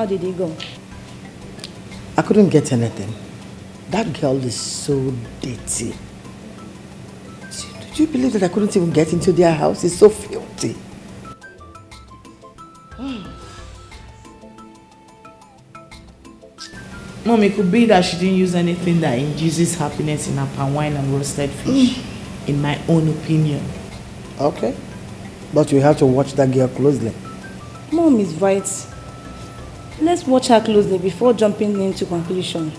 How did he go? I couldn't get anything. That girl is so dirty. Do you believe that I couldn't even get into their house? It's so filthy. Mom, it could be that she didn't use anything that induces happiness in her palm wine and roasted fish, mm. in my own opinion. Okay. But you have to watch that girl closely. Mom is right. Let's watch her closely before jumping into conclusion.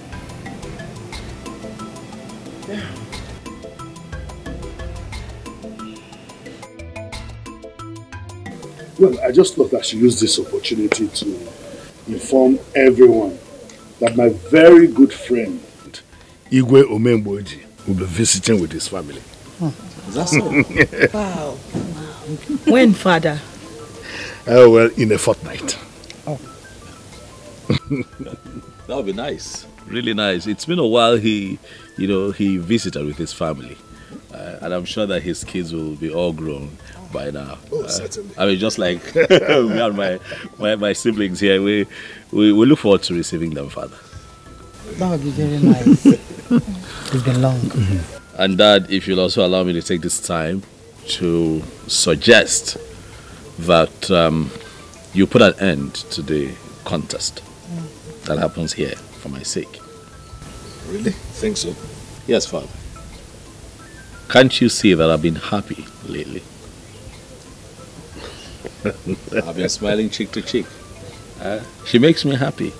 Well, I just thought I should use this opportunity to inform everyone that my very good friend, Igwe Omemboji, will be visiting with his family. Oh, is that so? wow. When, father? Oh, well, in a fortnight. That would be nice. Really nice. It's been a while he, you know, he visited with his family. Uh, and I'm sure that his kids will be all grown by now. Oh, uh, certainly. I mean, just like me and my, my, my, siblings here, we, we, we look forward to receiving them, Father. That would be very nice. it's been long. Mm -hmm. And Dad, if you'll also allow me to take this time to suggest that um, you put an end to the contest. That happens here for my sake. Really? Think so? Yes, Father. Can't you see that I've been happy lately? I've been smiling cheek to cheek. Uh, she makes me happy.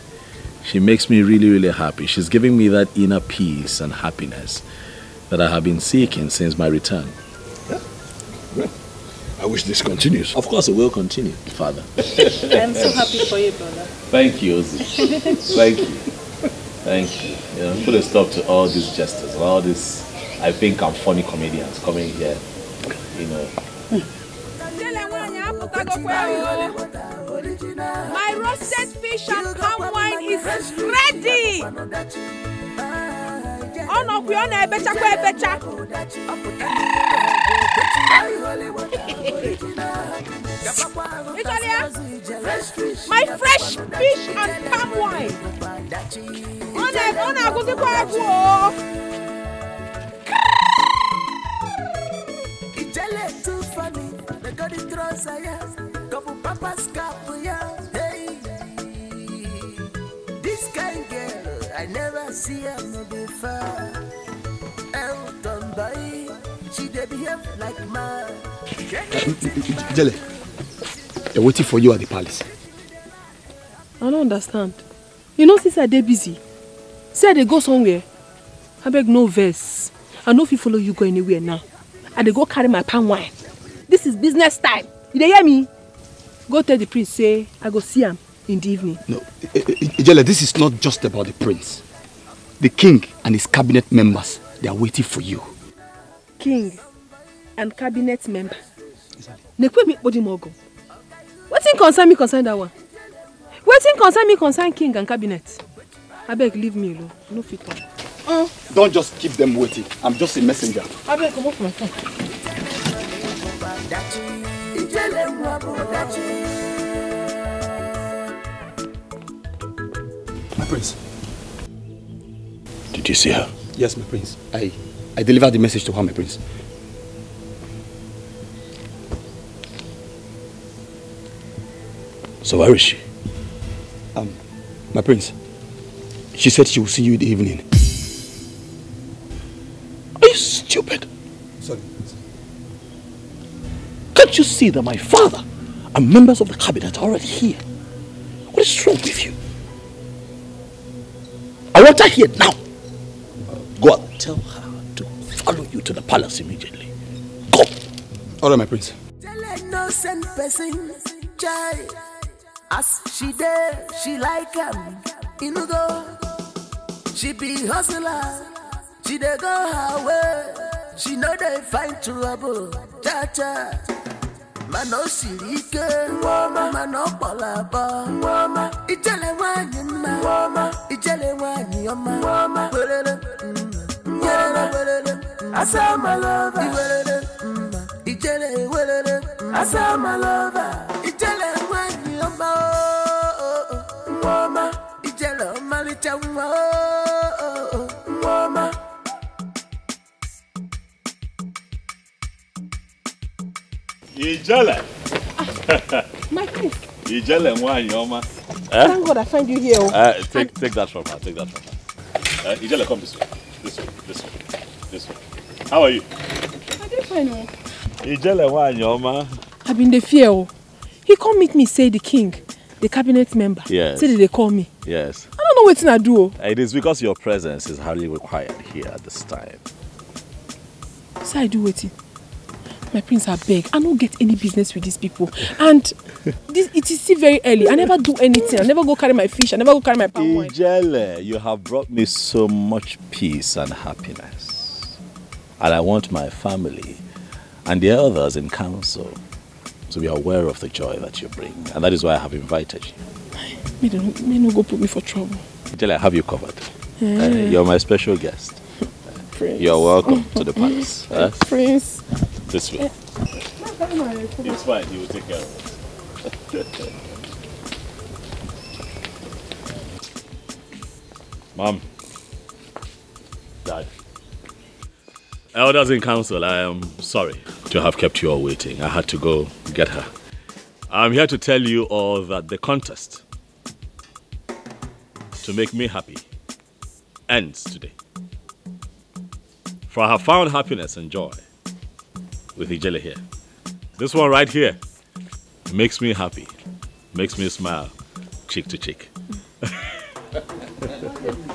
She makes me really, really happy. She's giving me that inner peace and happiness that I have been seeking since my return. Yeah. Well, I wish this continues. Of course it will continue, Father. I'm so happy for you, brother. Thank you, Ozzy. Thank you. Thank you. You know, put a stop to all these jesters, all these, I think, I'm funny comedians coming here, you know. My roasted fish and palm wine is ready. ọnọkwu ọ na-ebechakwa ebecha ya my fresh fish and palm wine ọ na-agụzikwa egwu o Ijele too funny, it throws a ya, couple papas couple ya, hey. This kind girl, I never see her before. Elton boy, she dey behave like man. Ijele, they're waiting for you at the palace. I don't understand. You know since I dey busy, say I dey go somewhere, abeg no vex. I no fit follow you go anywhere now. I dey go carry my palm wine. This is business time. You dey hear me? Go tell the prince say I go see am in the evening. No, Ijele, this is not just about the prince. The king and his cabinet members, they are waiting for you. King and cabinet member. Nekwe mi kpodi mo ogo. Wetin concern me concern that one? Wetin concern me concern king and cabinet? Abeg leave me alone. No fit talk. Uh, Don't just keep them waiting. I'm just a messenger. I Abeg comot for my phone. My prince. Did you see her? Yes, my prince. I, I delivered the message to her, my prince. So where is she? Um, my prince. She said she will see you in the evening. Are you stupid? Sorry. Can't you see that my father and members of the cabinet are already here? What is wrong with you? I want her here now. Go and tell her to follow you to the palace immediately. Go. All right, my prince. Innocent person, child. As she there, she like him. You know go. She be hustler. She dey go her way. She know they find trouble. Cha cha. mana o siri ike mana ọ kpọrọ abọ ijele nwanyị mma ijele nwanyị ọma werere werere werere asamalova iwerere ijele werere asamalova ijele nwanyị ọma ọmarịcha nwa o, nwa ọma Ijele. Ijele nwanyị ọma. Thank God I find you here. oh. Uh, take, take that from her. Take that from her. Uh, Ijele, come this way. This way. This way. This way. How are you? I dey fine. Ijele nwanyị ọma. I been dey fear oh. He come meet me say the king, the cabinet member. Yes. Say they call me. Yes. I don't know wetin I do oh. It is because your presence is highly required here at this time. Say I do wetin? My prince I beg I don't get any business with these people. And this, it is still very early. I never do anything. I never go carry my fish. I never go carry my palm wine. Ijele, you have brought me so much peace and happiness. And I want my family and the others in council to be aware of the joy that you bring. And that is why I have invited you. May they no, may no go put me for trouble. Ijele, I have you covered. Uh, Eh. you're my special guest. Prince. You're welcome to the palace. huh? Prince. This way. It's fine, he will take care of it. Mom. Dad. Elders in council, I am sorry to have kept you all waiting. I had to go get her. I'm here to tell you all that uh, the contest to make me happy ends today. For I have found happiness and joy with Ijele here. This one right here makes me happy, makes me smile, cheek to cheek.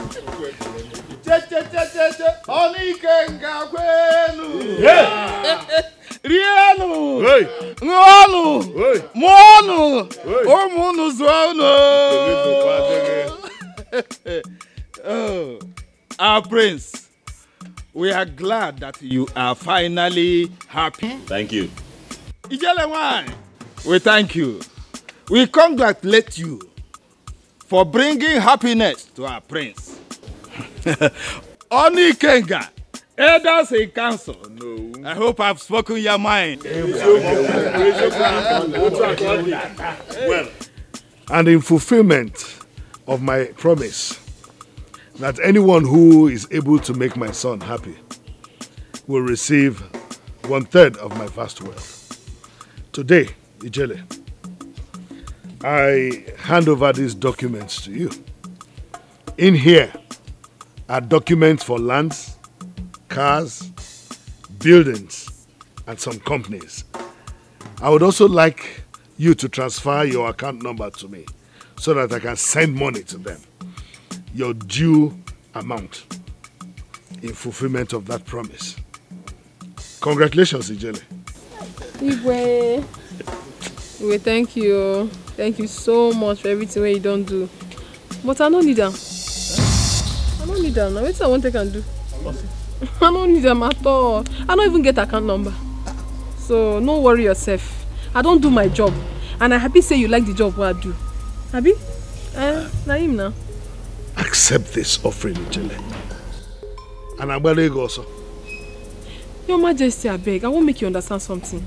chechechecheche ọnụ ike nga kwenu. Rienụ ṅụọnụ mụọnụ ụmụ unu zụọ unu Oh, our prince we are glad that you are finally happy. Thank you. ijele nwanyị we thank you. We congratulate you for bringing happiness to our prince Oni Kenga, elders in council. No. I hope I've spoken your mind. Well, and in fulfillment of my promise that anyone who is able to make my son happy will receive one third of my vast wealth. Today, Ijele, I hand over these documents to you. In here are documents for lands, cars, buildings, and some companies. I would also like you to transfer your account number to me so that I can send money to them. Your due amount in fulfillment of that promise. Congratulations, Ijele. Igwe. Igwe, thank you. Thank you so much for everything you don do. But I no need am. I no need am. Na wetin I wan take am do? I no need am at all. I no even get account number. So no worry yourself. I don do my job and I happy say you like the job wey I do. Abi? Eh, na him na. Accept this offering, Ijele. And Agbalego also. Your Majesty, abeg, I wan make you understand something.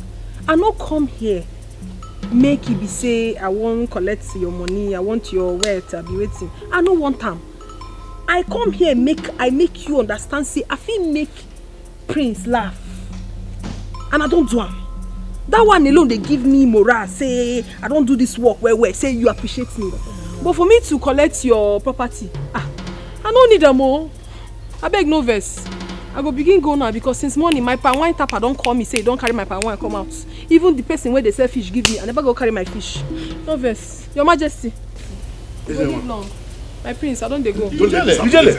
I no come here make e be say I wan collect your money, I want your wealth, abi wetin. I no want am. I come here make I make you understand say I fit make Prince laugh. And I don do am. That one alone dey give me morale say I don do this work well well, say you appreciate me. But for me to collect your property, ah, I no need am o. Abeg no vex. i go begin go now because since morning my palm wine tapper don call me say e don carry my palm wine come out even the person wey dey sell fish give me i never go carry my fish no vex your majesty you go live long my prince i don dey go. Ijele, Ijele.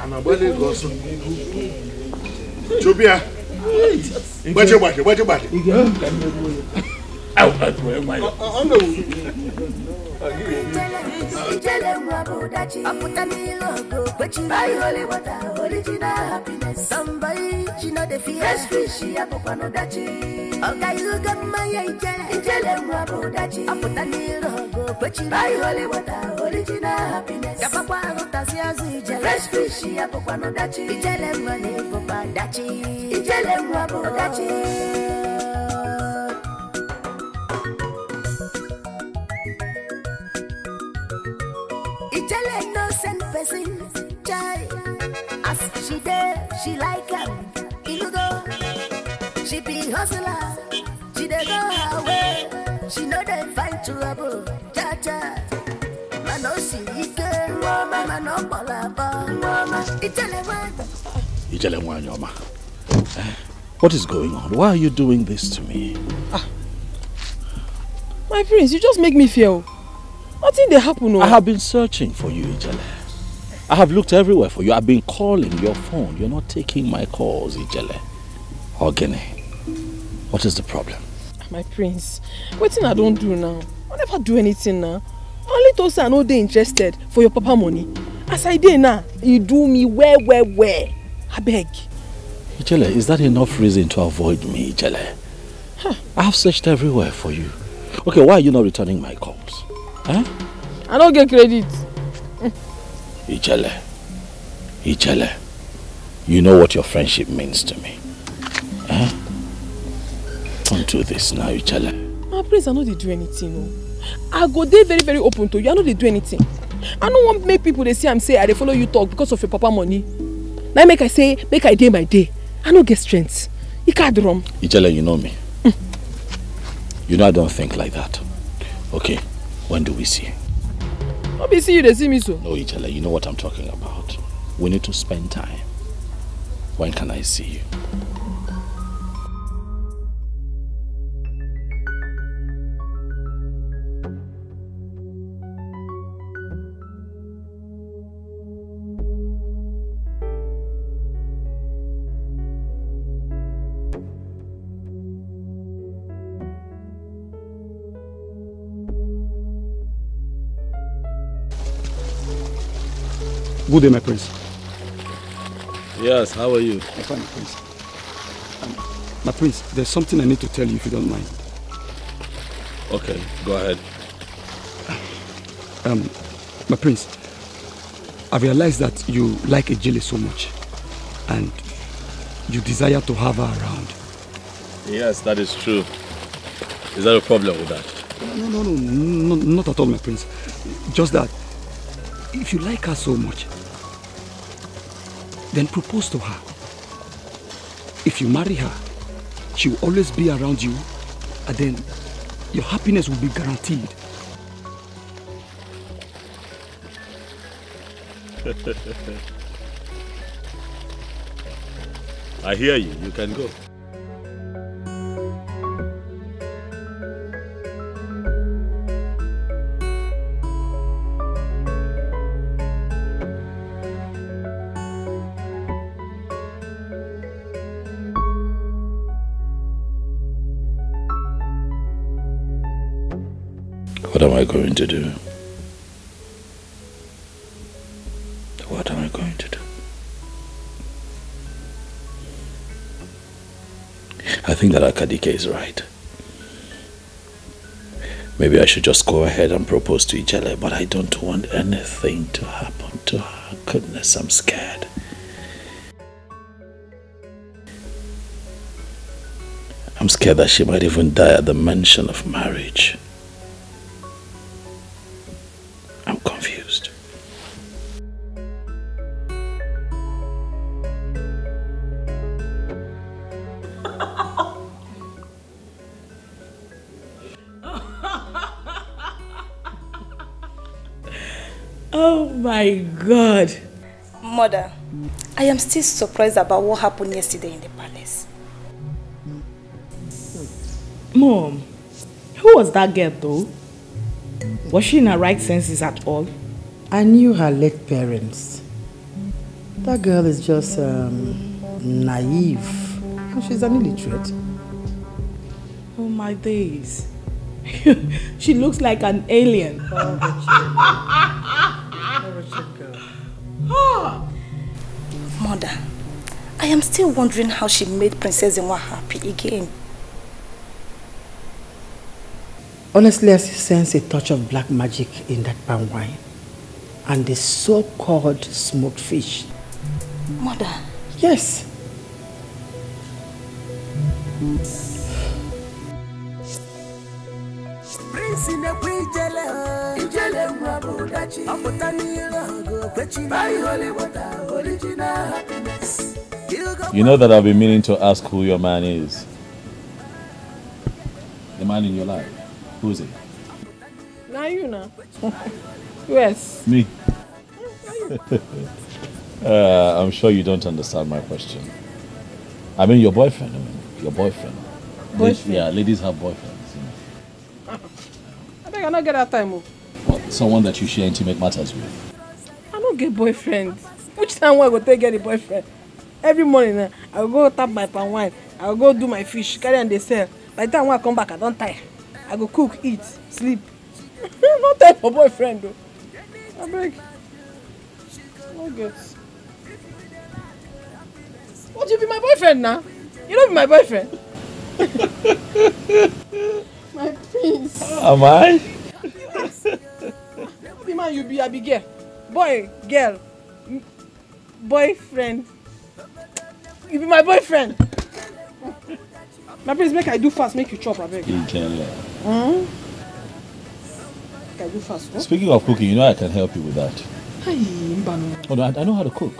And Agbalego also. Chubia. Gbaje gbaje, gbaje gbaje. Ijele nwa bụ dachi ọpụta n'ile ogo kwechi buy holy water original happiness somebody she no dey fear fresh fish ya bụkwanụ dachi ọga ihugo mmanya ijele ijele nwa bụ dachi ọpụta n'ile ogo kwechi buy holy water original happiness gabakwa ahụtazi azụ ijele fresh fish ya bụkwanụ dachi ijele nwa na-ebụkwa dachi ijele nwa bụ dachi blessing, child. As she there, she like him. You go, she be hustler. She dey go her way. She know they find trouble, cha cha. Man no see ike, woman man no bola ba, woman. Itele wanya. Itele. What is going on? Why are you doing this to me? Ah. My prince, you just make me feel. Oh. Nothing they happen. No? I have been searching for you, Ijele. I have looked everywhere for you. I've been calling your phone. You're not taking my calls, Ijele. Ogene, what is the problem? My prince, wetin I don do now? I never do anything now. Only to say I no dey interested for your papa money. As I dey now, e do me well well well. Abeg. Ijele, is that enough reason to avoid me, Ijele? I have searched everywhere for you. Okay, why are you not returning my calls? Huh? I no get credit. Ijele, Ijele, you know what your friendship means to me. Huh? Don't do this now, Ijele. My prince, I no dey do anything o. I go dey very very open to you. I no dey do anything. I no wan make people dey see am say I dey follow you talk because of your papa money. Na im make I say make I dey my day. I no get strength. Ikadrom. Ijele, you know me. You know I don't think like that. Okay, when do we see? No be see you dey see me so. No, Ijele, you know what I'm talking about. We need to spend time. When can I see you? Good day, my prince. Yes, how are you? I'm fine, my prince. Um, my prince, there's something I need to tell you if you don't mind. Okay, go ahead. Um, my prince, I realized that you like Ijele so much, and you desire to have her around. Yes, that is true. Is there a problem with that? No, no, no, no, not at all, my prince. Just that if you like her so much, then propose to her. If you marry her, she will always be around you, and then your happiness will be guaranteed. I hear you. You can go. I going to do? What am I going to do? I think that Akadike is right. Maybe I should just go ahead and propose to Ijele, but I don't want anything to happen to her. Goodness, I'm scared. I'm scared that she might even die at the mention of marriage. God. Mother, I am still surprised about what happened yesterday in the palace. Mom, who was that girl though? Was she in her right senses at all? I knew her late parents. That girl is just um, naive. And she's an illiterate. Oh my days. she looks like an alien. Mother, I am still wondering how she made Princess Nwa happy again. Honestly, I sense a touch of black magic in that palm wine. And the so-called smoked fish. Mother, Yes. Prince original happiness you You know that I've been meaning to ask who your man is. The man in your life. Who is it? Now you know. yes. Me. uh, I'm sure you don't understand my question. I mean your boyfriend. I mean your boyfriend. La- Boyfriend? yeah, ladies have boyfriends. You know. I think I not get that time. Oh. What, someone that you share intimate matters with. I don't get boyfriend. Which time will I go take get a boyfriend? Every morning eh, I go go tap my palm wine. I go go do my fish, carry and they sell. By the time when I come back, I don't tire. I go cook, eat, sleep. no time for boyfriend though. I beg. No get. What you be my boyfriend now? You don't be my boyfriend. my prince. Am I? Be man you be, I be girl. Boy, girl. Boyfriend. You be my boyfriend. my prince, make I do fast, make you chop, abeg. Ijele. Mm? Make I do fast. Speaking of cooking, you know I can help you with that. Oh, no, I, I know how to cook.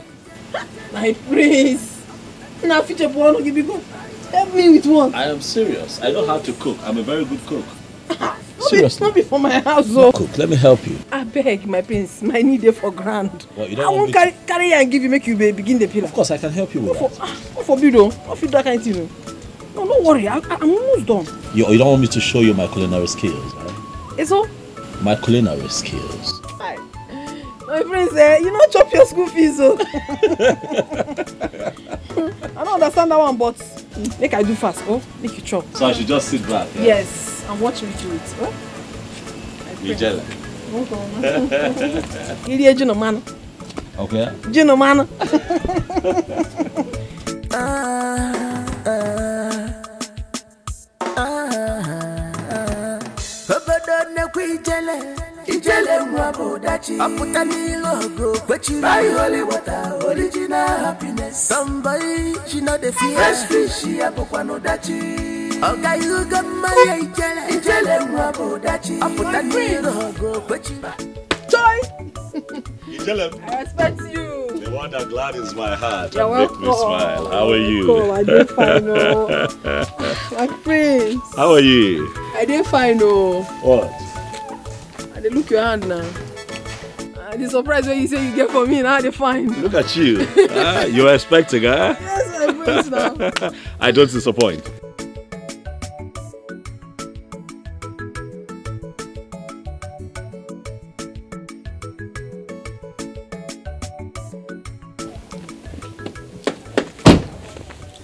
My prince. Now future no give me go. Help me with one. I am serious. I know how to cook. I'm a very good cook. No be, no be for my house, oh. Cook, let me help you. I beg, my prince. My need dey for ground. What, you I don't want won't me carry, carry and give you, make you be, begin the pillar. Of course, I can help you with for, that. ah, what forbid though? What fit that kind of thing? No, no worry. I, I, I'm almost done. You, you don't want me to show you my culinary skills, right? It's all. My culinary skills. Hi. My friend say, you not chop your school fees, oh. I don't understand that one, but make I do fast, oh. Make you chop. So I should just sit back. Yeah? Yes, and watch me do it. Oh. Ijele. Iri eju no mano. Okay. Ju no mano. obodo nnekwu ijele ijele nwa bụ dachi ọpụta n'ilu ogo kwechiri buy holy water original happiness somebody she no dey fear fresh fish ya bụkwa n'ụdachi ọga ihugo mmanya ijele ijele nwa bụ dachi ọpụta n'ilu ogo kwechiri Joy! Ijele. I respect you. The one that gladdens my heart You're and make me smile. How are you? Welcome. I dey fine, oh. My prince. How are you? I dey fine, oh. What? I dey look your hand now. I dey surprised when you say you get for me, now I dey fine. Look at you. ah, you're expecting, huh? Yes, my prince now. I don't disappoint.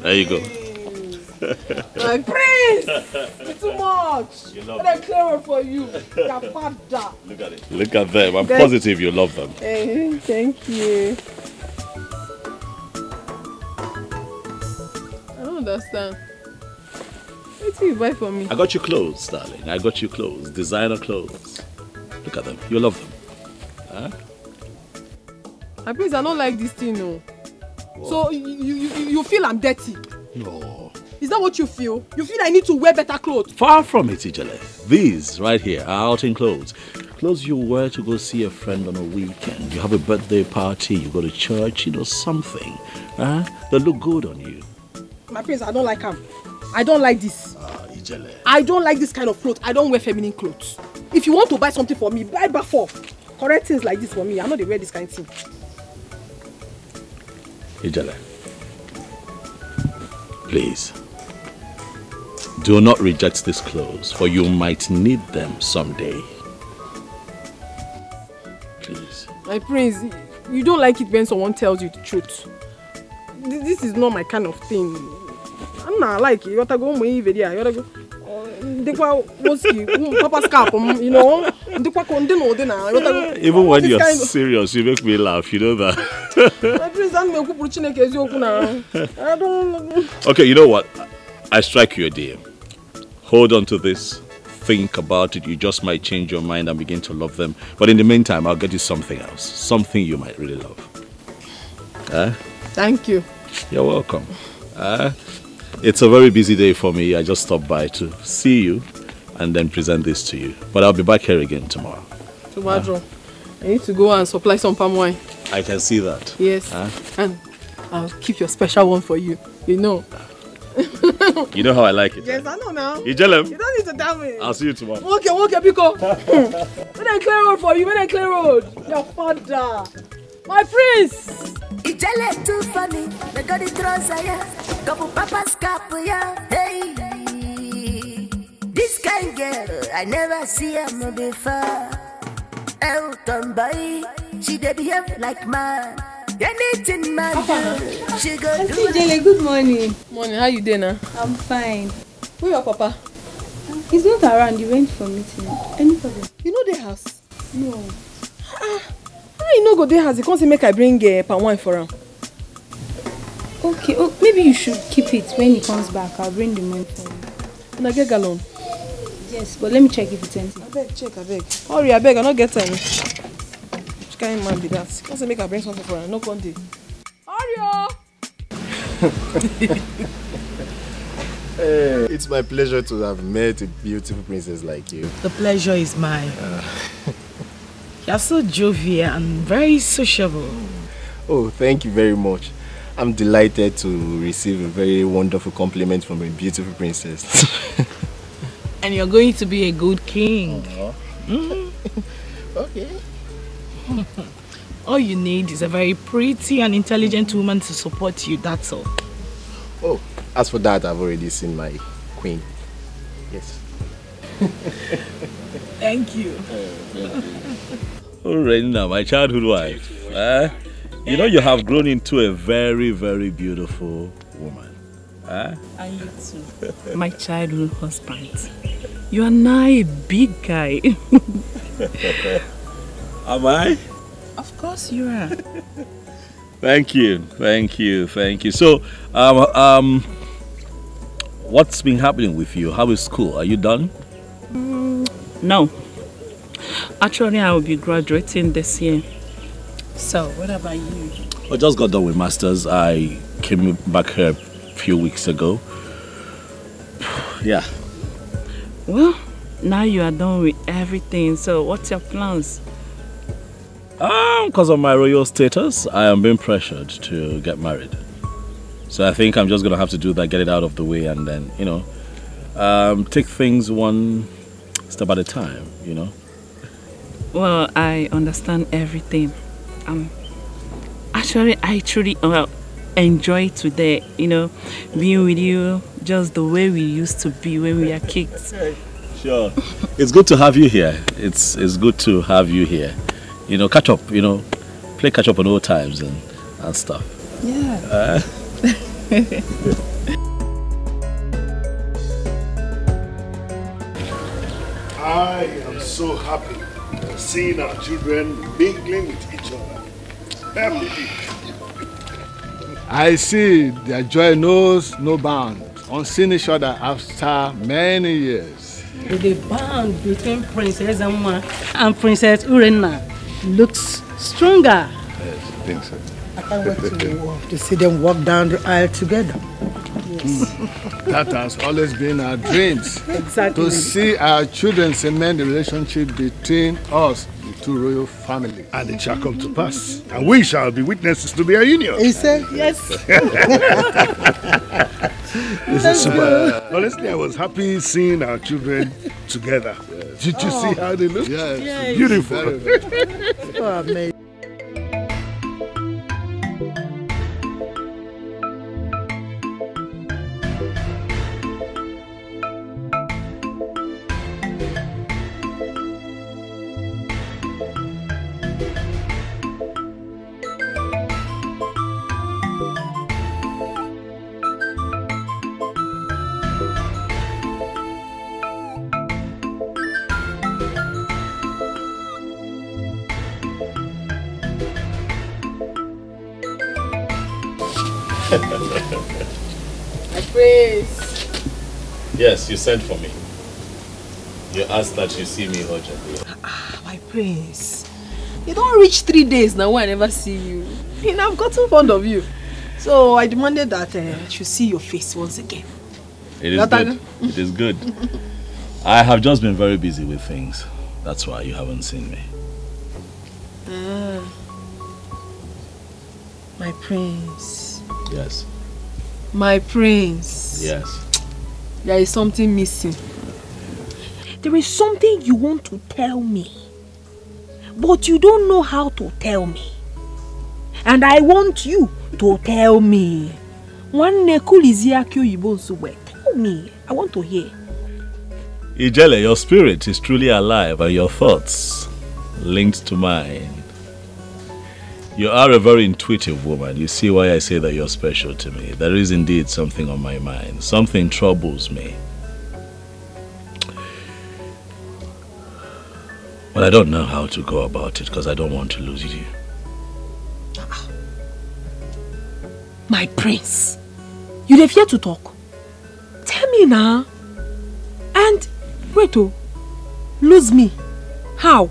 There you go. My prince! It's too much. You love Let them clear it for you. Your father. Look at it. Look at them. I'm Thank- positive you love them. Hey, thank you. I don't understand. What do you buy for me? I got you clothes, darling. I got you clothes. Designer clothes. Look at them. You love them. Huh? My please, I don't like this thing, no. So you, you, you, you feel I'm dirty? No. Is that what you feel? You feel I need to wear better clothes? Far from it, Ijele. These right here are outing clothes. Clothes you wear to go see a friend on a weekend. You have a birthday party, you go to church, you know, something. Huh? They look good on you. My prince, I don't like them. I don't like this. Ah, Ijele. I don't like this kind of clothes. I don't wear feminine clothes. If you want to buy something for me, buy back for. Correct things like this for me. I know they wear this kind of thing. Ijele. Please. Do not reject these clothes, for you might need them someday. Please. My prince, you don't like it when someone tells you the truth. This is not my kind of thing. I'm not like it. You gotta go my video. You gotta go. Ndekwa woski, um, papa scalp, um, you know. Ndekwa no de na. You gotta. Even when you're kind of- serious, you make me laugh, you know that. I'm not going Chineke eziokwu na. I don't. Okay, you know what? I strike you a deal. Hold on to this. Think about it. You just might change your mind and begin to love them. But in the meantime, I'll get you something else. Something you might really love. Huh? Thank you. You're welcome. Uh, it's a very busy day for me. I just stopped by to see you and then present this to you. But I'll be back here again tomorrow. Tobadro, I need to go and supply some palm wine. I can see that. Yes. Huh? And I'll keep your special one for you. You know. You know how I like it. Yes, eh? I know now. You tell him. You don't need to tell me. I'll see you tomorrow. Okay, okay, Biko. when I clear road for you, when I clear road. Your father. My prince. Ijele too funny, they got it trouser, yeah. Couple papas cap, yeah. Hey, this kind girl, I never see her before. Elton boy, she dey behave like man. Anything man do, she go Auntie do. Ijele, good morning. Morning, how you doing now? I'm fine. Where your papa? He's not around. He went for meeting. Any problem? You know the house? No. How you no go there house? You can't say make I bring uh, palm wine for him. Okay. Oh, maybe you should keep it when he comes back. I'll bring the money for you. And I get gallon. Yes, but let me check if it's empty. I beg, check, I beg. Hurry, I beg, I not get time. Which kind man be that? Can't say make I bring something for him. No con dey. Hurry, oh! Hey, it's my pleasure to have met a beautiful princess like you. The pleasure is mine. You're so jovial and very sociable. Oh, thank you very much. I'm delighted to receive a very wonderful compliment from a beautiful princess. And you're going to be a good king. Mhm. okay. All you need is a very pretty and intelligent woman to support you, that's all. Oh, as for that, I've already seen my queen. Yes. Thank you. Oh, now, my childhood wife. Eh? You know you have grown into a very, very beautiful woman. Eh? And you too. My childhood husband. You are now a big guy. Am I? of course you are. Thank you, thank you, thank you. So, um, um, what's been happening with you? How is school? Are you done? No. Actually, I will be graduating this year. So, what about you? I just got done with masters. I came back here a few weeks ago. Yeah. Well, now you are done with everything. So, what's your plans? Um, because of my royal status, I am being pressured to get married. So I think I'm just gonna have to do that, get it out of the way, and then you know, um, take things one step at a time. You know. Well, I understand everything. Um, actually, I truly well enjoy today. You know, being with you, just the way we used to be when we were kids. Sure. It's good to have you here. It's it's good to have you here. You know, catch up. You know, play catch up on old times and and stuff. Yeah. Uh, I am so happy seeing our children mingling with each other. Happy. I see their joy knows no bound on seeing each other after many years. The bond between Princess Amma and Princess Urena looks stronger. Yes, I think so. I can't wait to, to see them walk down the aisle together. That has always been our dreams. Exactly. To see our children cement the relationship between us, the two royal families. And it shall come to pass. And we shall be witnesses to their union. He said, yes. This is super. Honestly, I was happy seeing our children together. Did you see oh. how they look? Yes. Yes. Beautiful. oh, amazing. You sent for me. You asked that you see me urgently. Ah, my prince. You don't reach three days now when I never see you. And I've gotten fond of you. So I demanded that uh, I should see your face once again. It is Not good. It is good. I have just been very busy with things. That's why you haven't seen me. Ah. My prince. Yes. My prince. Yes. There is something missing. There is something you want to tell me. But you don't know how to tell me. And I want you to tell me. Aki oyibo nsogbe. Tell me. I want to hear. Ijele, your spirit is truly alive and your thoughts linked to mine. You are a very intuitive woman. You see why I say that you're special to me. There is indeed something on my mind. Something troubles me. But I don't know how to go about it because I don't want to lose you. My prince. You dey fear to talk? Tell me now. And wait oh. Lose me. How?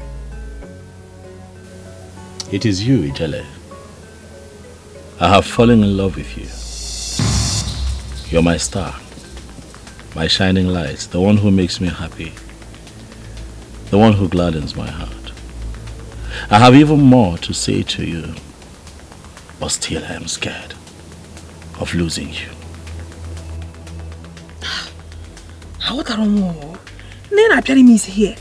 It is you, Ijele. I have fallen in love with you. You're my star, my shining light, the one who makes me happy, the one who gladdens my heart. I have even more to say to you, but still I am scared of losing you. Aghọtara m o. Nne na-apịarị m isi here.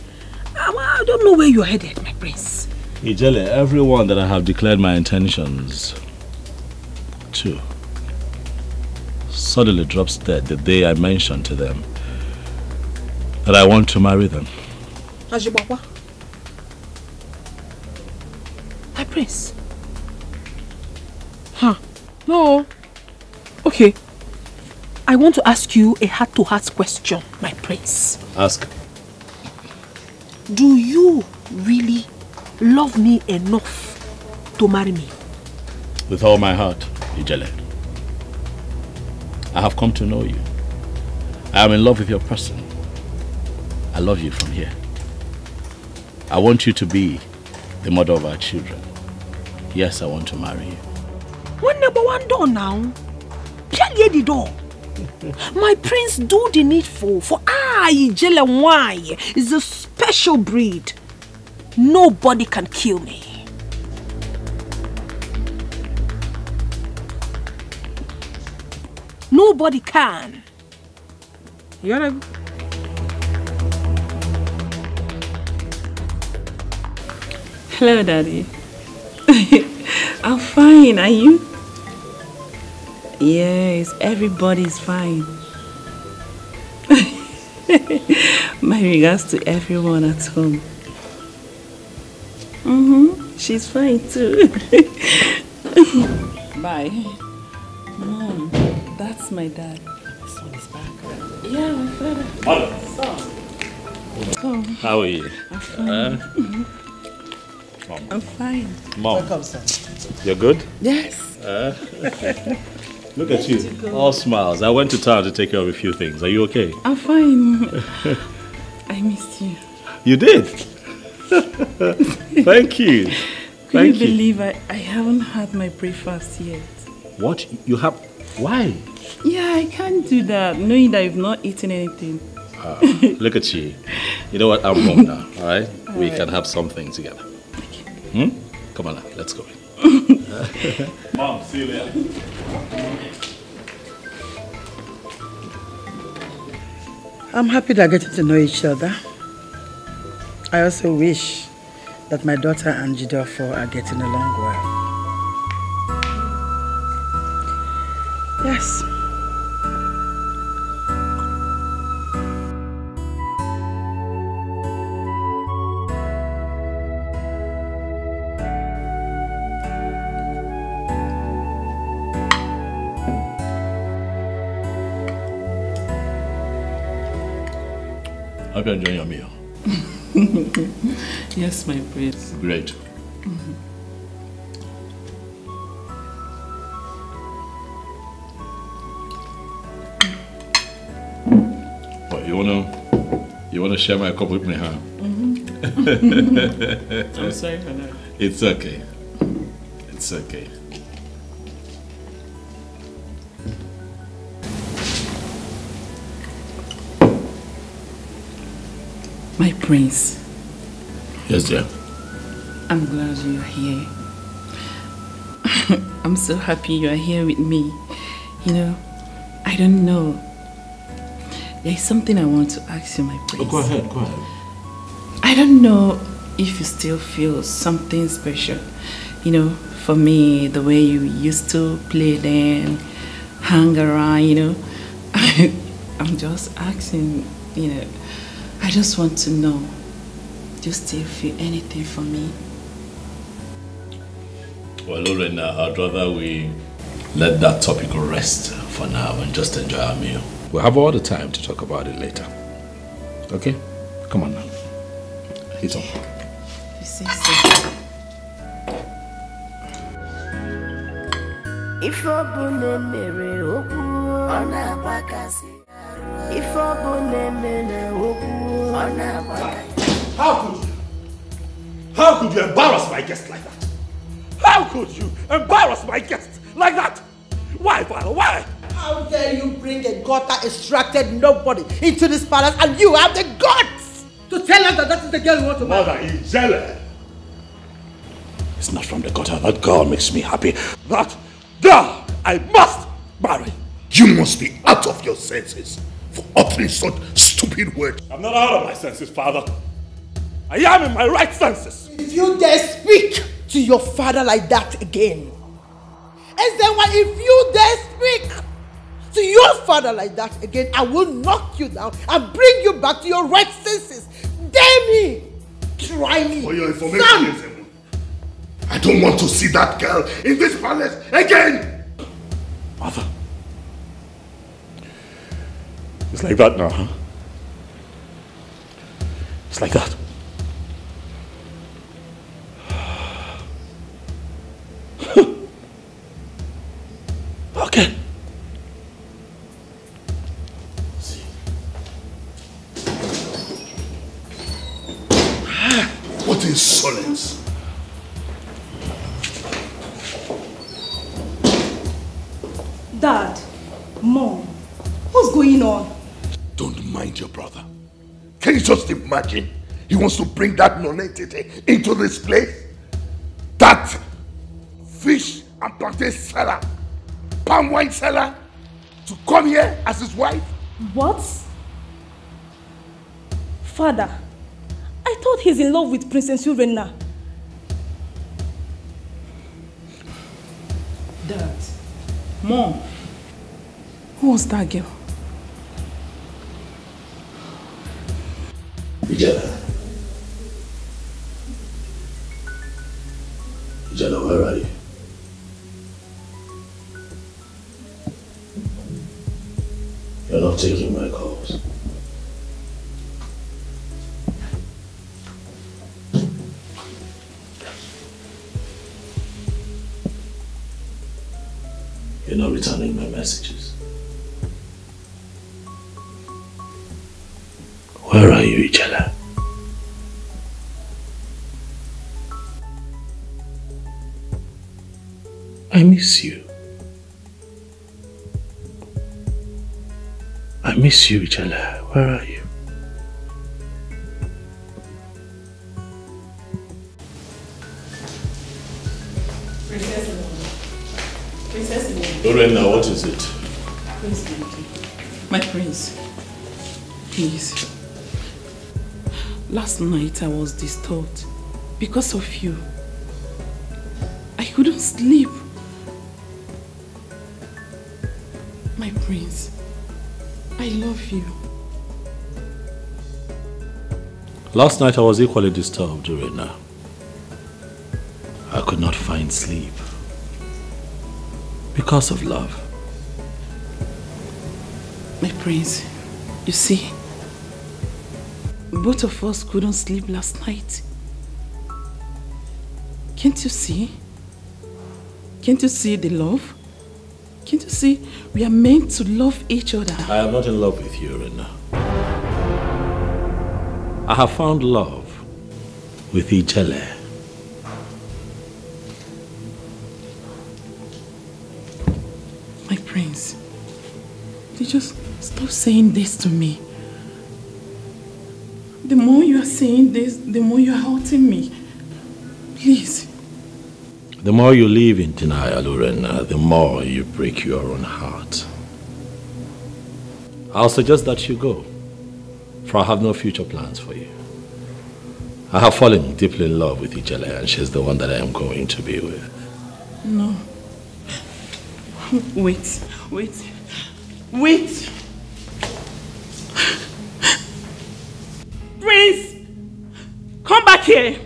I don't know where you're headed, my prince. Ijele, everyone that I have declared my intentions to suddenly drops dead the day I mentioned to them that I want to marry them. Ajigbakwa. My prince. Huh. No. Okay. I want to ask you a heart-to-heart question, my prince. Ask. Do you really love me enough to marry me? With all my heart, Ijele. I have come to know you. I am in love with your person. I love you from here. I want you to be the mother of our children. Yes, I want to marry you. One number one door now. Pia the door. My prince do the needful for I, Jelle Why is a special breed. Nobody can kill me. Nobody can. You gotta Hello, Daddy. I'm fine. Are you? Yes, everybody's fine. My regards to everyone at home. Mm-hmm. She's fine too. Bye. Mom, that's my dad. Son is back. Yeah, my father. Mother. Son. Come. How are you? I'm fine. Uh, Mom. I'm fine. Mom. Welcome, son. You're good? Yes. Uh, look at you. All smiles. I went to town to take care of a few things. Are you okay? I'm fine. I missed you. You did? Thank you. Can Thank you you. believe I, I haven't had my breakfast yet? What? You have. Why? Yeah, I can't do that, knowing that I've not eaten anything. Ah, look at you. You know what? I'm home now, alright? We Alright. can have something together. Hmm? Come on now, let's go. Mom, see you later. I'm happy that getting to know each other. I also wish that my daughter and Jidofo are getting along well. Yes. Hope you're enjoying your meal. yes, my prince. Great. What, you wanna you wanna share my cup with me, huh? Mhm. I'm sorry for that. It's okay. It's okay. My prince, Yes, dear. I'm glad you're here. I'm so happy you are here with me. You know, I don't know. There is something I want to ask you, my oh, prince. Oh, go ahead, go ahead. I don't know if you still feel something special. You know, for me, the way you used to play then, hang around, you know. I'm just asking, you know, I just want to know, do you still feel anything for me? Well, Lorena, uh, I'd rather we let that topic rest for now and just enjoy our meal. We'll have all the time to talk about it later. Okay? Come on now. Eat up. You say so. Ife ọbụla mere okwu ọ na-agbakasị Ife ọbụla mere okwu ọ na-agbakasị How could you? How could you embarrass my guest like that? How could you embarrass my guest like that? Why, father? Why? How dare you bring a gutter extracted nobody into this palace and you have the guts to tell us that that is the girl you want to marry? Mother Ijele. It's not from the gutter. That girl makes me happy. That girl I must marry. You must be out of your senses for uttering such stupid words. I'm not out of my senses, father. I am in my right senses. If you dare speak to your father like that again, and then what if you dare speak to your father like that again, I will knock you down and bring you back to your right senses. Dare me! Try me! For your information, Son! I don't want to see that girl in this palace again. Mother. It's like that now, huh? It's like that. okay. What insolence! Dad, Mom, what's going on? Don't mind your brother. Can you just imagine? He wants to bring that non-entity into this place? That fish and plantain seller, palm wine seller, to come here as his wife? What? Father, I thought he's in love with Princess Urena. Dad, Mom, who was that girl? Ijela. Ijela, where are you? You're not taking my calls. You're not returning my messages. Where are you, Ijele? Miss you, Ijele. Where are you? Princess Princess Lorena, what is it? Prince Monkey. My prince. Please. Last night I was disturbed because of you. I couldn't sleep. Last night I was equally disturbed, Lorena. I could not find sleep because of love. My prince, you see, both of us couldn't sleep last night. Can't you see? Can't you see the love? See we are meant to love each other? I am not in love with you, Lorena. I have found love with Ijele. My prince, you just stop saying this to me. The more you are saying this, the more you are hurting me. The more you live in denial, Urena, the more you break your own heart. I'll suggest that you go, for I have no future plans for you. I have fallen deeply in love with Ijele, and she's the one that I am going to be with. No. Wait, wait, wait. Prince, come back here.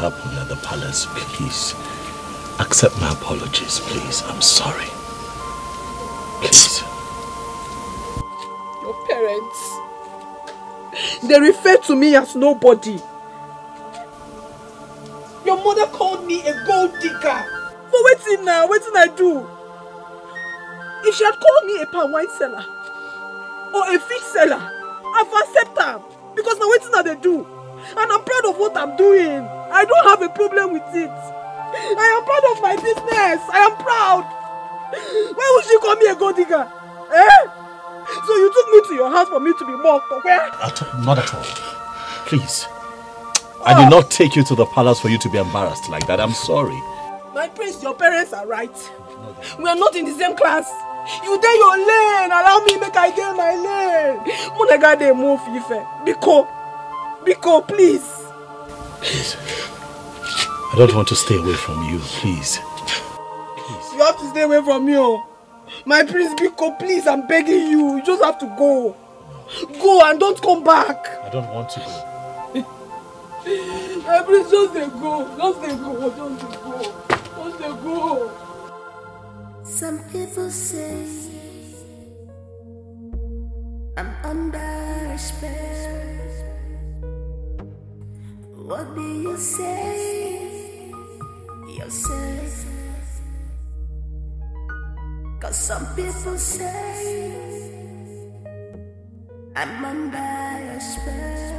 Happened at the palace. Please, accept my apologies, please. I'm sorry. Please. Your parents, they refer to me as nobody. Your mother called me a gold digger. For waiting now, waiting I do. If she had called me a palm wine seller or a fish seller, I've accepted her because now waiting I they do. And I'm proud of what I'm doing. I don't have a problem with it. I am proud of my business. I am proud. Why would she call me a gold digger? Eh? So you took me to your house for me to be mocked, where? At, not at all. Please. I did not take you to the palace for you to be embarrassed like that. I'm sorry. My prince, your parents are right. We are not in the same class. You dey your lane. Allow me make I dey my lane. Monaga dey move Ife. Biko. Biko, please. Please. I don't want to stay away from you. Please. You have to stay away from me. oh. My prince, Biko, please, I'm begging you. You just have to go. Go and don't come back. I don't want to go. My prince, just dey go. Just dey go. Just dey go. Just dey go. Some people say I'm under a spell. What do you say yourself? Cause some people say I'm under a spell.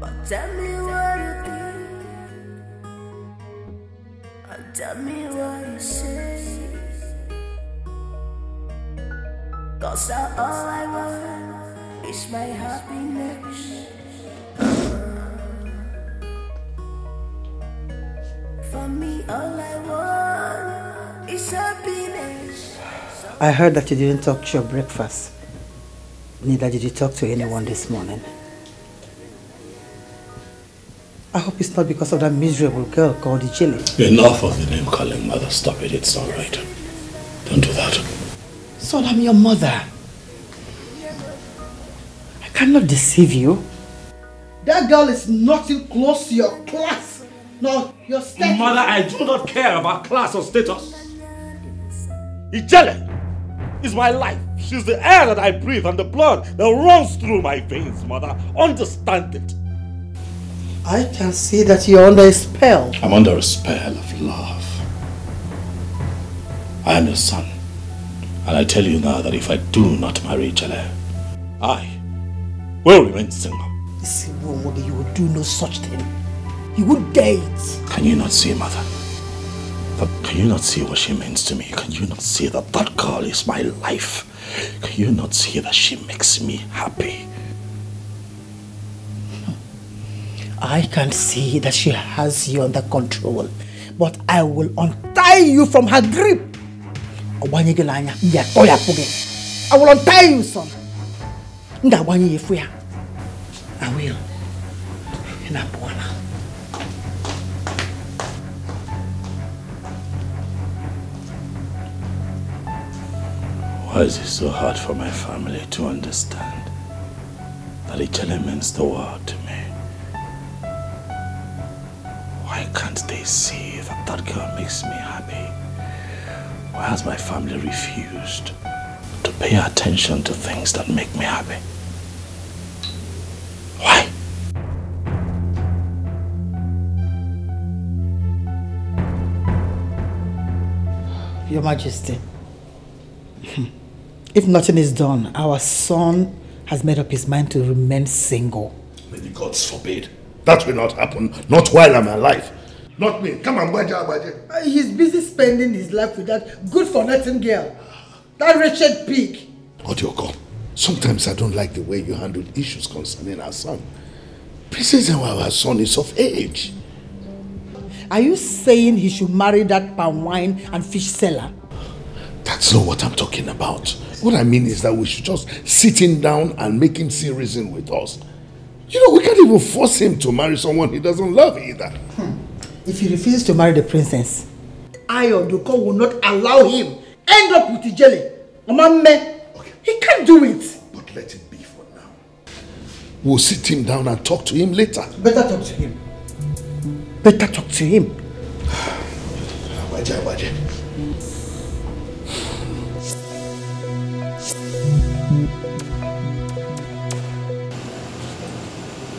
But tell me what you think. And tell me what you say. Cause all I want is my happiness. All I want is happiness. I heard that you didn't talk to your breakfast. Neither did you talk to anyone this morning. I hope it's not because of that miserable girl called Ijele. Enough of the name calling, mother. Stop it. It's not right. Don't do that. Son, I'm your mother. I cannot deceive you. That girl is nothing close to your class. No, your status. Mother, I do not care about class or status. Ijele is my life. She's the air that I breathe and the blood that runs through my veins, mother. Understand it. I can see that you're under a spell. I'm under a spell of love. I am your son. And I tell you now that if I do not marry Jale, I will remain single. See, Womoge, you will do no such thing. You would dare it. Can you not see, mother? But can you not see what she means to me? Can you not see that that girl is my life? Can you not see that she makes me happy? I can see that she has you under control. But I will untie you from her grip. Ogbanyeghi anya, m ga-atọhapụ gị. I will untie you, son. Why is it so hard for my family to understand that Ijele means the world to me? Why can't they see that that girl makes me happy? Why has my family refused to pay attention to things that make me happy? Why? Your Majesty, if nothing is done, our son has made up his mind to remain single. May the gods forbid. That will not happen, not while I'm alive. Not me. Come on, Baja, Baja. He's busy spending his life with that good for nothing girl. That wretched pig. Odioko, sometimes I don't like the way you handle issues concerning our son. Princess and our son is of age. Are you saying he should marry that palm wine and fish seller? That's not what I'm talking about. What I mean is that we should just sit him down and make him see reason with us. You know, we can't even force him to marry someone he doesn't love either. If he refuses to marry the princess, I, Oduko, will not allow him end up with Ijele. Omame, he can't do it. But let it be for now. We'll sit him down and talk to him later. Better talk to him. Better talk to him. Baja, Baja.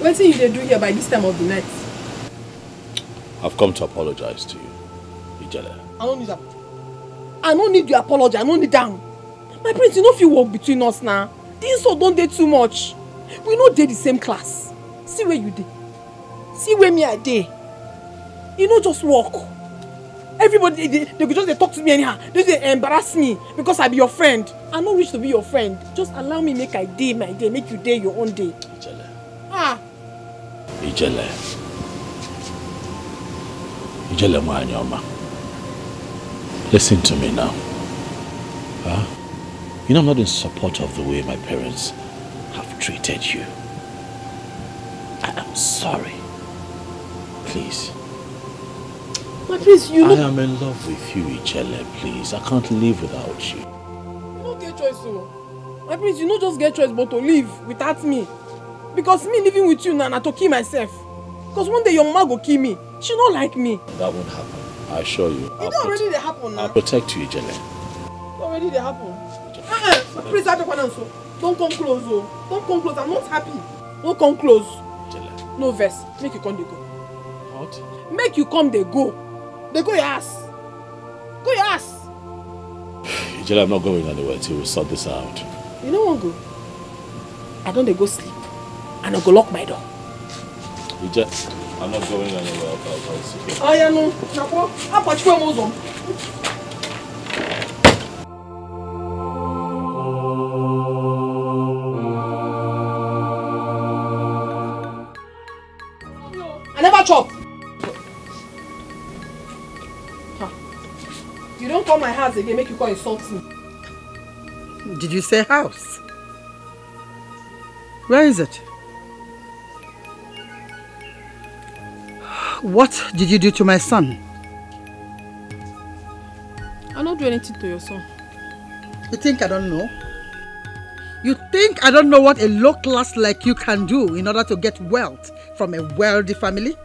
Wetin you dey do here by this time of the night? I've come to apologize to you, Ijele. i no need am i no need your apology. I no need am my prince you no fit work between us na the insult don dey too much. We no dey the same class. See where you dey. See where me i dey. E no just work everybody dey dey go just dey talk to me anyhow dey dey embarrass me because i be your friend i no reach to be your friend just allow me make i dey my day make you dey your own day. Ijele. ah Ijele. Ijele Mwanyoma. Listen to me now. Huh? You know I'm not in support of the way my parents have treated you. I am sorry. Please. My prince you I no am in love with you, Ijele, please. I can't live without you. you no get choice o my prince you no just get choice but to live without me because me living with you na na to kill myself because one day your mama go kill me she no like me. That won't happen. I assure you. don already dey happen I'll na protect you, Ijele. already dey happen. Uh -uh, my prince abekwana nso don come close o don come close i'm not happy no come close no vex make you come dey go What? make you come dey go dey go your house go your house Ijele, I'm not going anywhere till we sort this out. you no wan go i don dey go sleep and i go lock my door. Ijele, I'm not going anywhere. I'll, I'll, you. anya nụ nakwa akpachikwa m ụzọ m I never chop. Come my house again, make you come insult me. Did you say house? Where is it? What did you do to my son? I not do anything to your son. You think I don't know? You think I don't know what a low class like you can do in order to get wealth from a wealthy family?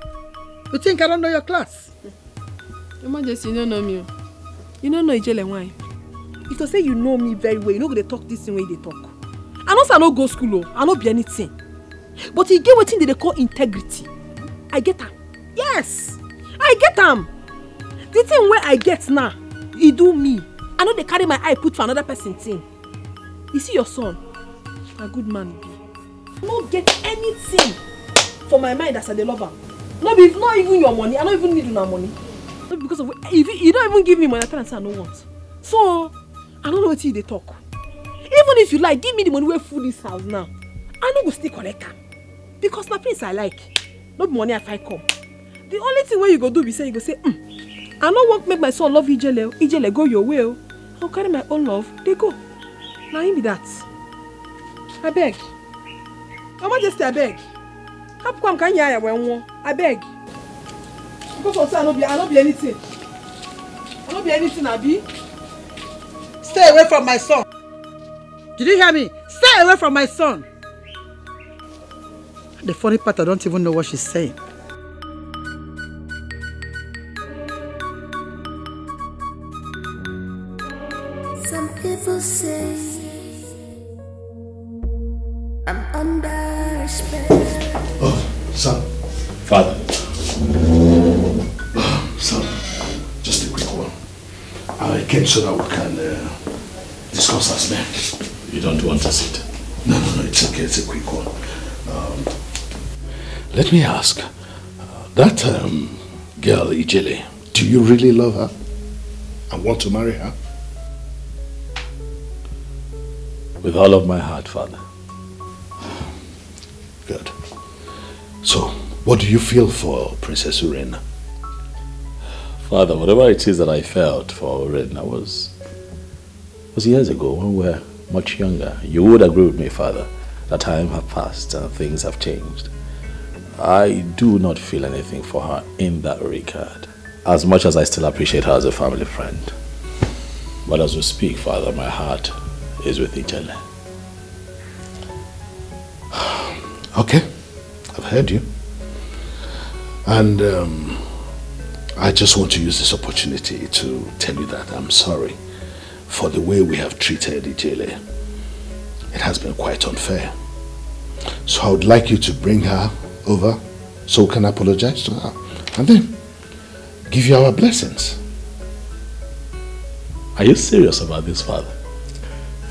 You think I don't know your class? Emergency, you don't know me. You don't know Ijele? If to say you know me very well, you no go dey talk this thing wey you dey talk. I know say I no go school o, I no be anything. But e get wetin dey dey call integrity. I get am. Yes, I get am. The thing wey I get now, e do me. I no dey carry my eye put for another person thing. You see your son, na good man be. I no get anything for my mind as I dey love am. No be not even your money, I no even need una money. No be because of if you, don't even give me money, I am say I no want. So I no know wetin you dey talk. Even if you like, give me the money wey full this house now. I no go still collect am because na prince I like. No be money I find come. The only thing wey you go do be say you go say, mm, I no wan make my son love Ijele. Ijele go your way. I carry my own love dey go. Na him be that. Abeg. Your Majesty abeg. Hapụ am ka anya ya wee nwụọ. Abeg. Because of say I no be I no be anything. I no be anything abi. Stay away from my son. Did you hear me? Stay away from my son. The funny part, I don't even know what she's saying. So that we can uh, discuss as men. You don't want to sit. No, no, no, it's okay. It's a quick one. Um, let me ask. Uh, that um, girl, Ijele, do you really love her? And want to marry her? With all of my heart, Father. Good. So, what do you feel for Princess Urena? Father, whatever it is that I felt for Urena was was years ago when we were much younger. You would agree with me, Father, that time has passed and things have changed. I do not feel anything for her in that regard, as much as I still appreciate her as a family friend. But as we speak, Father, my heart is with Ijele. Okay, I've heard you. And um, I just want to use this opportunity to tell you that I'm sorry for the way we have treated Ijele. It has been quite unfair. So I would like you to bring her over so we can apologize to her and then give you our blessings. Are you serious about this, Father?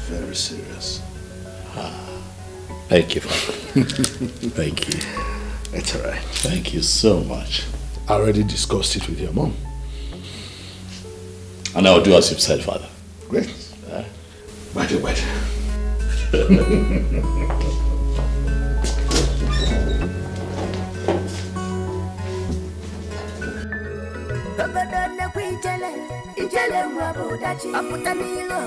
Very serious. Ah, thank you, Father. Thank you. It's all right. Thank you so much. I already discussed it with your mom. And I'll do as you've said, Father. Great. Uh, Wait, wait. obodo nnekwu ijele ijele nwa bụ dachi ọpụta n'ile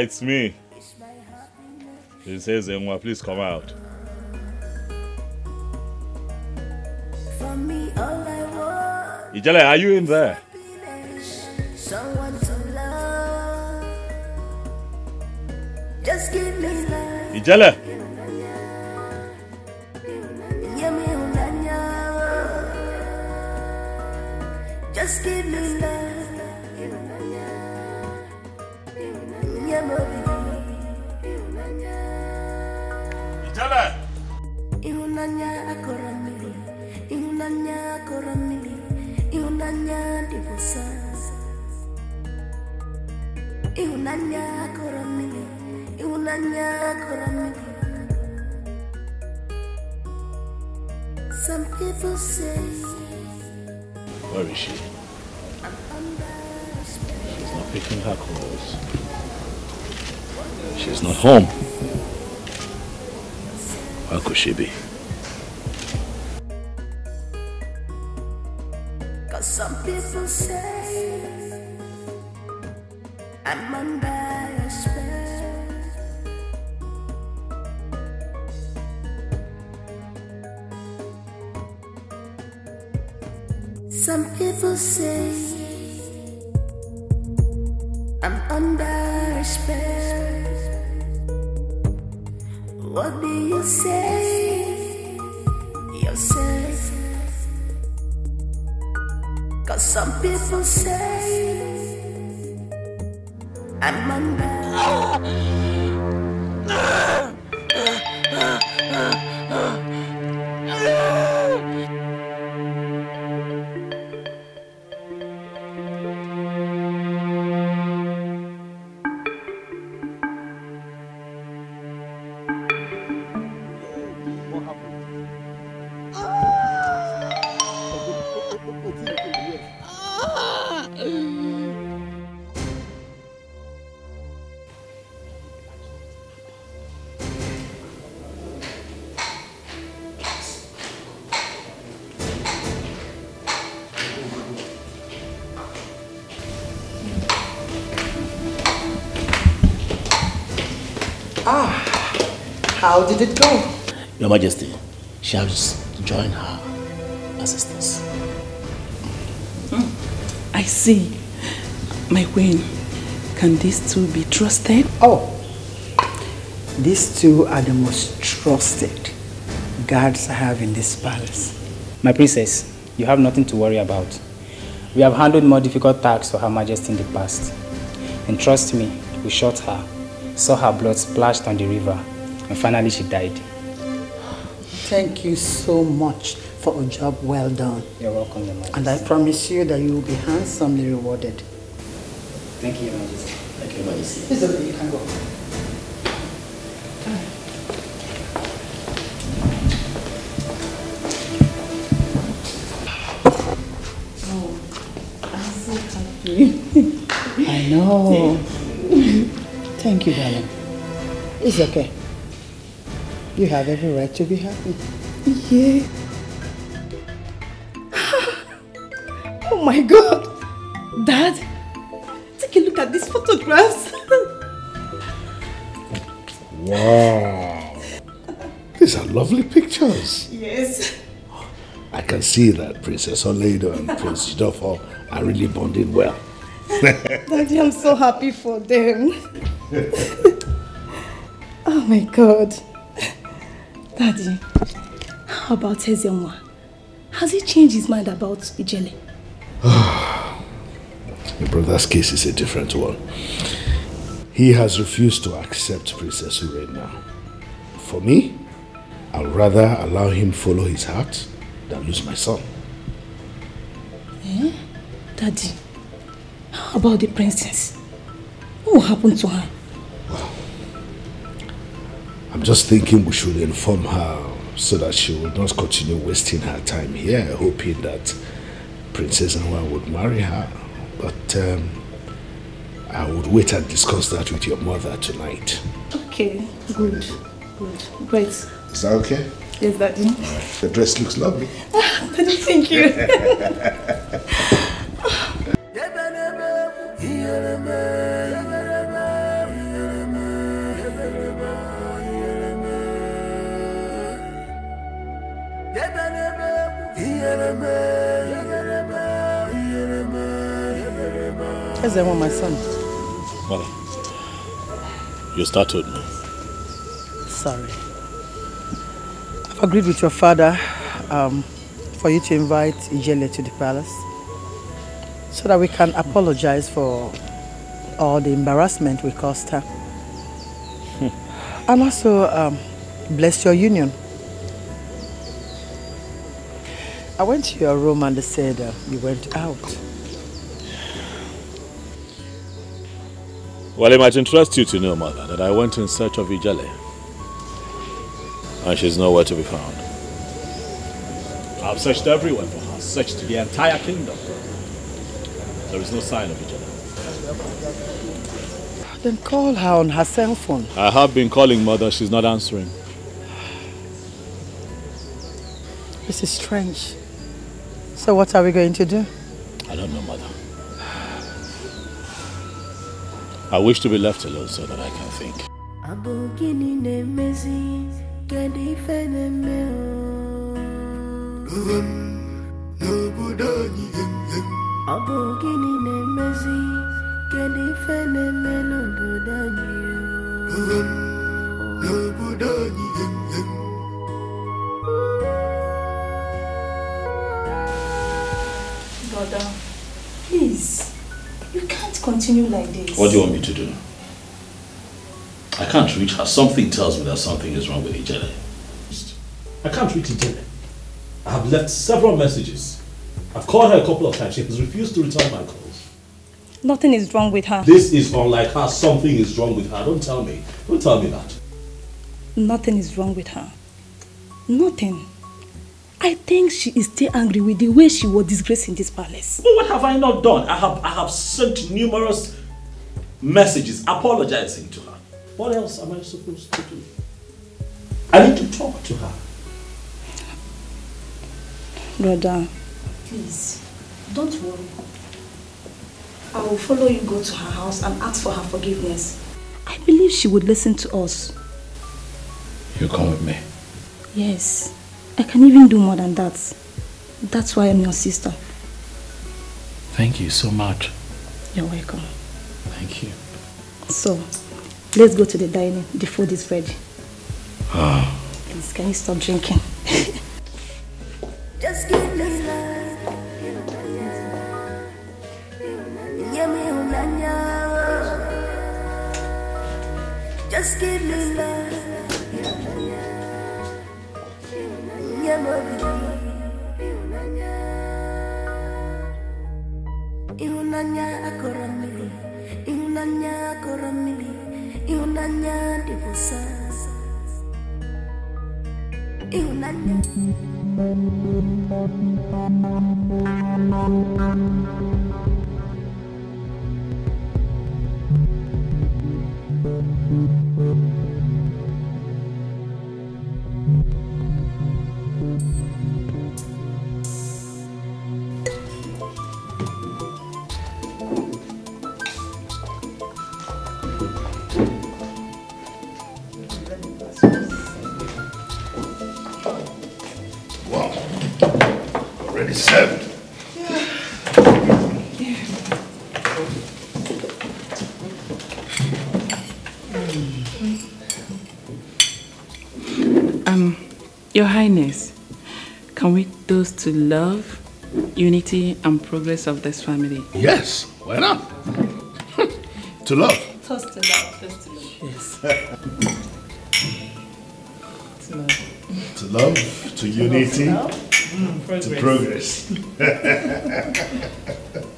it's me. He says, Enwa, please come out. from me, all I want Ijele, are you in there? is Some people say I'm under spell. What do you say yourself? Cause some people say I'm how did it go? Your Majesty, she has joined her assistants. Hmm. I see. My queen, can these two be trusted? Oh, these two are the most trusted guards I have in this palace. My princess, you have nothing to worry about. We have handled more difficult tasks for Her Majesty in the past. And trust me, we shot her, saw her blood splashed on the river, and finally she died. Thank you so much for a job well done. You're welcome, Your Majesty. And I promise you that you will be handsomely rewarded. Thank you, Your Majesty. Thank you, Your Majesty. It's okay, you can go. Oh, I'm so happy. I know. Thank you, darling. It's okay. You have every right to be happy. Yeah. Oh my god. Dad, take a look at these photographs. Wow. These are lovely pictures. yes. I can see that Princess Oleido and Prince Jidofo are really bonding well. Daddy, I'm so happy for them. oh my god. Daddy, how about Ezenwa? Has he changed his mind about Ijele? Your brother's case is a different one. He has refused to accept Princess Urena. For me, I'd rather allow him follow his heart than lose my son. Eh? Daddy, how about the princess? What will happen to her? I'm just thinking we should inform her so that she will not continue wasting her time here, hoping that Princess Anwa would marry her. But um, I would wait and discuss that with your mother tonight. Okay, good, good, great. Is that okay? Yes, Daddy. The dress looks lovely. Thank you. Ezenwa, my son. Mother, you startled me. Sorry. I've agreed with your father um, for you to invite Ijele to the palace so that we can apologize for all the embarrassment we caused her. and also um, bless your union. I went to your room and they said uh, you went out. Well, it might interest you to know, Mother, that I went in search of Ijele. And she's nowhere to be found. I've searched everywhere for her, searched the entire kingdom. There is no sign of Ijele. Then call her on her cell phone. I have been calling Mother, she's not answering. This is strange. So what are we going to do? I don't know, Mother. I wish to be left alone so that I can think. Brother, please, you can't continue like this. What do you want me to do? I can't reach her. Something tells me that something is wrong with Ijele. I can't reach Ijele. I have left several messages. I've called her a couple of times. She has refused to return my calls. Nothing is wrong with her. This is unlike her. Something is wrong with her. Don't tell me. Don't tell me that. Nothing is wrong with her. Nothing. I think she is still angry with the way she was disgraced in this palace. But what have I not done? I have, I have sent numerous messages apologizing to her. What else am I supposed to do? I need to talk to her. Brother, please, don't worry. I will follow you go to her house and ask for her forgiveness. I believe she would listen to us. You come with me. Yes. I can even do more than that. That's why I'm your sister. Thank you so much. You're welcome. Thank you. So, let's go to the dining. The food is ready. Ah, Please, can you stop drinking? Just give me love. Yummy. Just give me love. Ihunannya aku remili. Ihunannya aku remili. Ihunannya dibusa Ihunannya Ihunannya Your Highness, can we toast to love, unity, and progress of this family? Yes, why not? to love. Toast to love, toast to love. Yes. to love. To love, to unity, Mm, to progress. progress.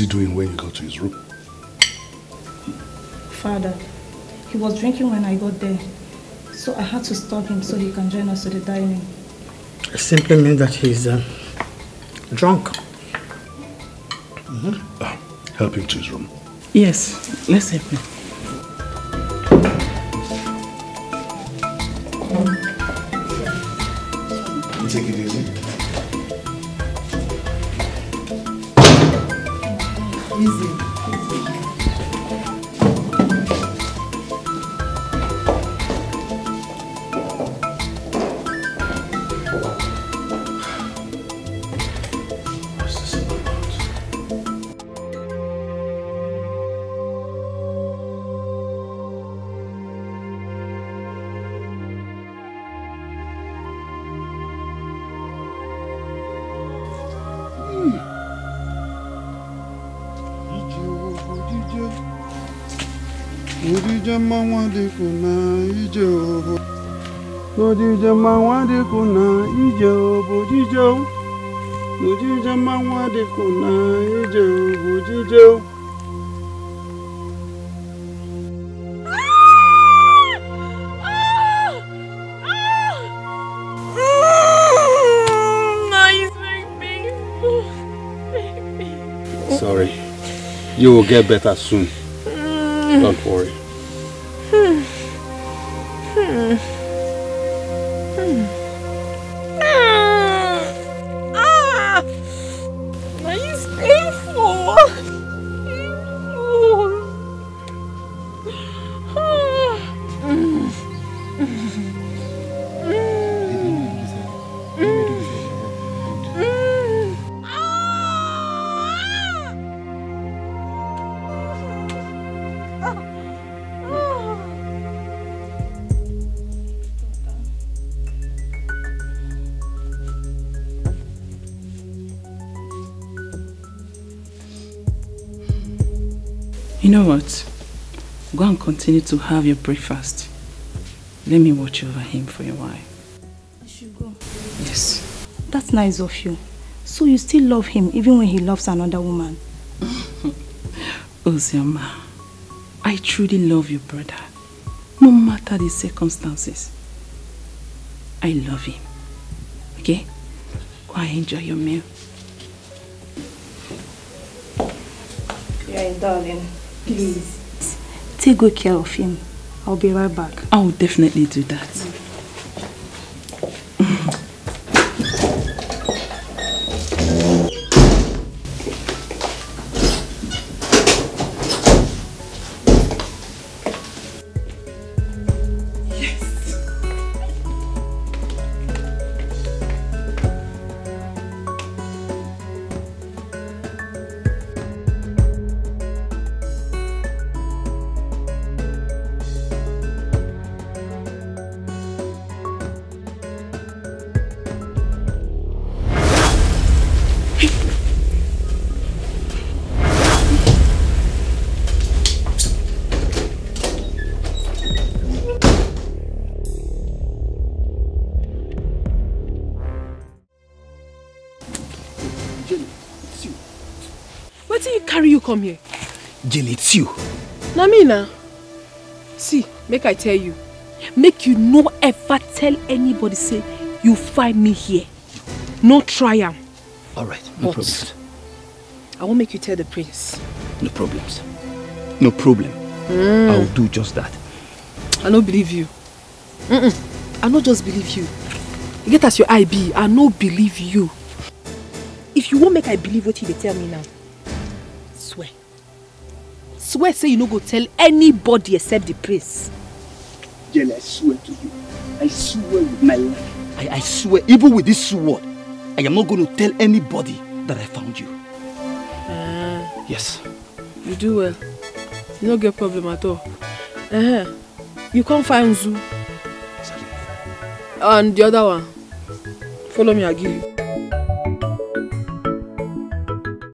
he doing when you got to his room? Father, he was drinking when I got there. So I had to stop him so he can join us to the dining. It simply means that he's uh, drunk. Help him to his room. Yes, let's help him. Odijama nwadịkụ na ije obo Odijama nwadịkụ na ije obo jíjẹ o Odijama nwadịkụ na ije obo jíjẹ o. Sorry, you will get better soon. Don't worry. Continue to have your breakfast. Let me watch over him for a while. I should go. Yes. That's nice of you. So you still love him even when he loves another woman? Ozioma, I truly love your brother. No matter the circumstances. I love him. Okay? Go and enjoy your meal. You're Yeah, darling. Please. Take good care of him. I'll be right back. I will definitely do that. Na. See, make I tell you. Make you no ever tell anybody say you find me here. No try am. All right, no But- problems. I wan make you tell the prince. No problems. No problem. Mm. I will do just that. I no believe you. Mm-mm. I no just believe you. You get as your eye be, I no believe you. If you wan make I believe wetin you dey tell me now. Swear say you no go tell anybody except the prince. Jenny, I swear to you. I swear with my life. I, I swear, even with this sword, I am not going to tell anybody that I found you. Ah, Yes. you do well. You no get problem at all. Uh-huh. You come find Nzu. And the other one. Follow me, I give you.